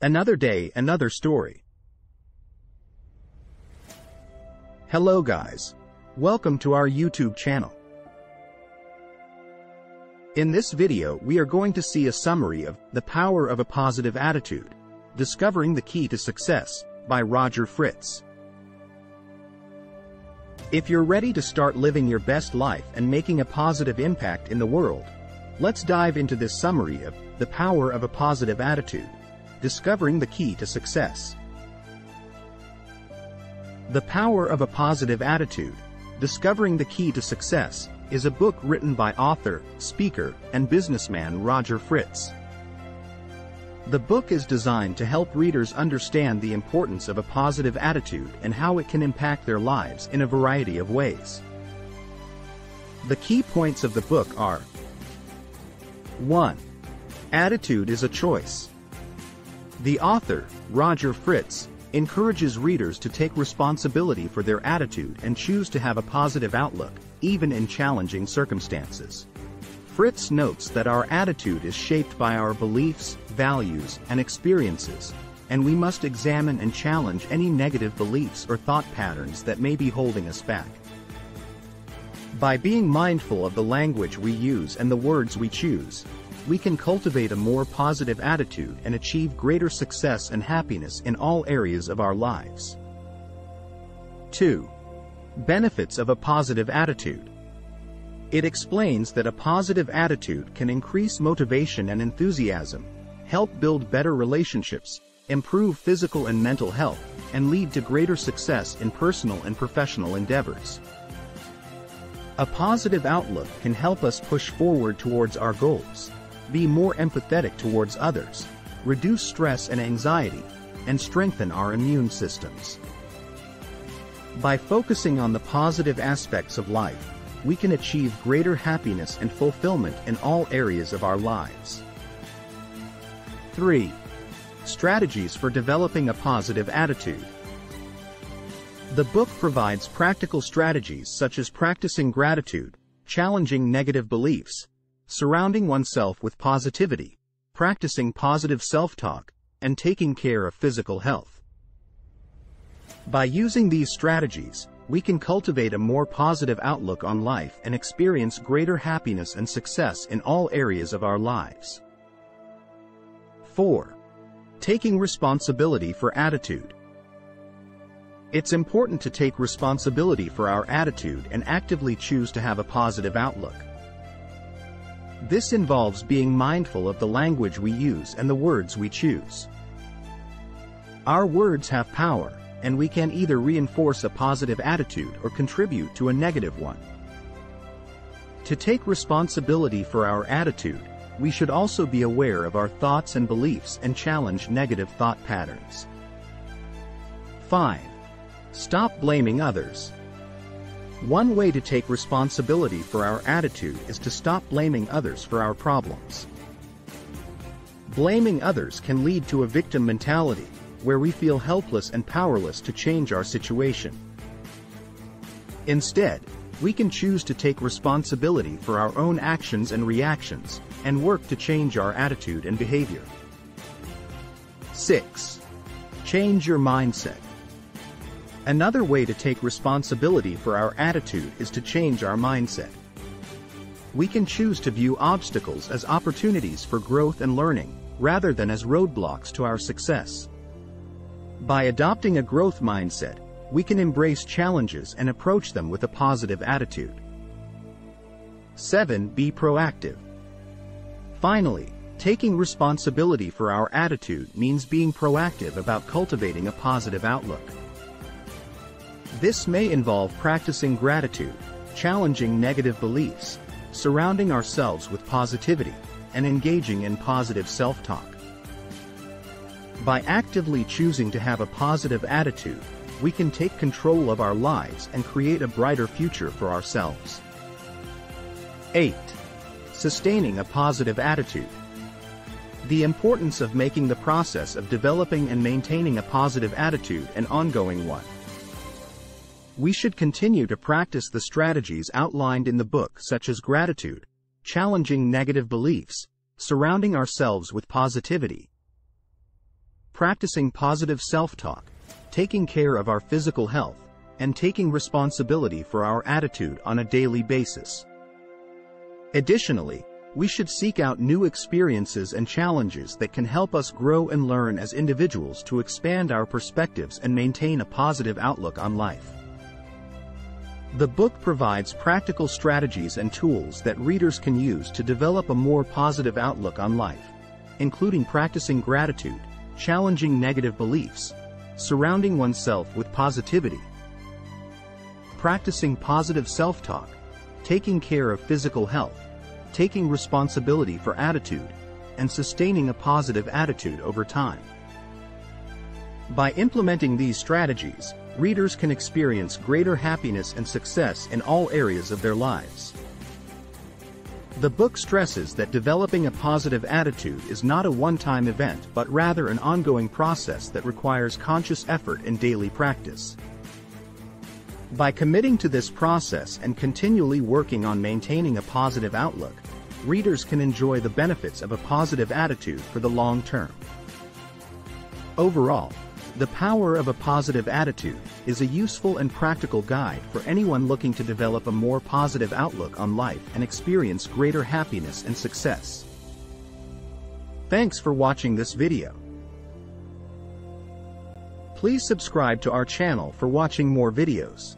Another day, another story. Hello guys. Welcome to our YouTube channel. In this video we are going to see a summary of The Power of a Positive Attitude, Discovering the Key to Success by Roger Fritz. If you're ready to start living your best life and making a positive impact in the world, let's dive into this summary of The Power of a Positive Attitude, Discovering the Key to Success. The Power of a Positive Attitude, Discovering the Key to Success, is a book written by author, speaker, and businessman Roger Fritz. The book is designed to help readers understand the importance of a positive attitude and how it can impact their lives in a variety of ways. The key points of the book are 1. Attitude is a choice. The author, Roger Fritz, encourages readers to take responsibility for their attitude and choose to have a positive outlook, even in challenging circumstances. Fritz notes that our attitude is shaped by our beliefs, values, and experiences, and we must examine and challenge any negative beliefs or thought patterns that may be holding us back. By being mindful of the language we use and the words we choose, we can cultivate a more positive attitude and achieve greater success and happiness in all areas of our lives. 2. Benefits of a positive attitude. It explains that a positive attitude can increase motivation and enthusiasm, help build better relationships, improve physical and mental health, and lead to greater success in personal and professional endeavors. A positive outlook can help us push forward towards our goals, be more empathetic towards others, reduce stress and anxiety, and strengthen our immune systems. By focusing on the positive aspects of life, we can achieve greater happiness and fulfillment in all areas of our lives. 3. Strategies for developing a positive attitude. The book provides practical strategies such as practicing gratitude, challenging negative beliefs, surrounding oneself with positivity, practicing positive self-talk, and taking care of physical health. By using these strategies, we can cultivate a more positive outlook on life and experience greater happiness and success in all areas of our lives. 4. Taking responsibility for attitude. It's important to take responsibility for our attitude and actively choose to have a positive outlook. This involves being mindful of the language we use and the words we choose. Our words have power, and we can either reinforce a positive attitude or contribute to a negative one. To take responsibility for our attitude, we should also be aware of our thoughts and beliefs and challenge negative thought patterns. 5. Stop blaming others. One way to take responsibility for our attitude is to stop blaming others for our problems. Blaming others can lead to a victim mentality, where we feel helpless and powerless to change our situation. Instead, we can choose to take responsibility for our own actions and reactions, and work to change our attitude and behavior. 6. Change your mindset. Another way to take responsibility for our attitude is to change our mindset. We can choose to view obstacles as opportunities for growth and learning, rather than as roadblocks to our success. By adopting a growth mindset, we can embrace challenges and approach them with a positive attitude. 7. Be proactive. Finally, taking responsibility for our attitude means being proactive about cultivating a positive outlook. This may involve practicing gratitude, challenging negative beliefs, surrounding ourselves with positivity, and engaging in positive self-talk. By actively choosing to have a positive attitude, we can take control of our lives and create a brighter future for ourselves. 8. Sustaining a positive attitude. The importance of making the process of developing and maintaining a positive attitude an ongoing one. We should continue to practice the strategies outlined in the book such as gratitude, challenging negative beliefs, surrounding ourselves with positivity, practicing positive self-talk, taking care of our physical health, and taking responsibility for our attitude on a daily basis. Additionally, we should seek out new experiences and challenges that can help us grow and learn as individuals to expand our perspectives and maintain a positive outlook on life. The book provides practical strategies and tools that readers can use to develop a more positive outlook on life, including practicing gratitude, challenging negative beliefs, surrounding oneself with positivity, practicing positive self-talk, taking care of physical health, taking responsibility for attitude, and sustaining a positive attitude over time. By implementing these strategies, readers can experience greater happiness and success in all areas of their lives. The book stresses that developing a positive attitude is not a one-time event but rather an ongoing process that requires conscious effort and daily practice. By committing to this process and continually working on maintaining a positive outlook, readers can enjoy the benefits of a positive attitude for the long term. Overall, The Power of a Positive Attitude is a useful and practical guide for anyone looking to develop a more positive outlook on life and experience greater happiness and success. Thanks for watching this video. Please subscribe to our channel for watching more videos.